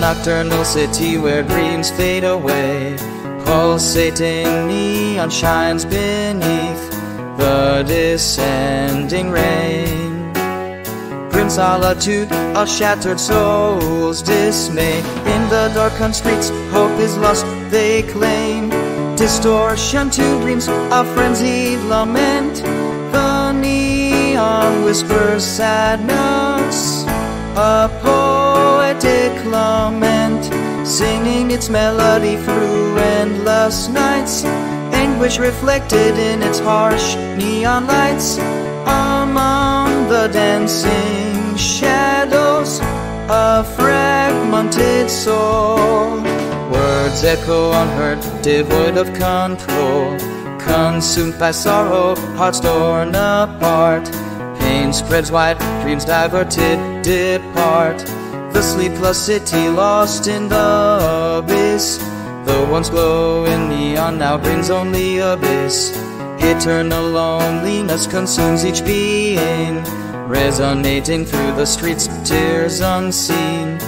nocturnal city where dreams fade away. Pulsating neon shines beneath the descending rain. Grim solitude, a shattered soul's dismay. In the darkened streets, hope is lost, they claim. Distortion to dreams, a frenzied lament. The neon whispers sadness, a poetic lament, its melody through endless nights. Anguish reflected in its harsh neon lights. Among the dancing shadows, a fragmented soul. Words echo unheard, devoid of control. Consumed by sorrow, hearts torn apart. Pain spreads wide, dreams diverted, depart. The sleepless city lost in the abyss. The once glowing neon now brings only abyss. Eternal loneliness consumes each being, resonating through the streets, tears unseen.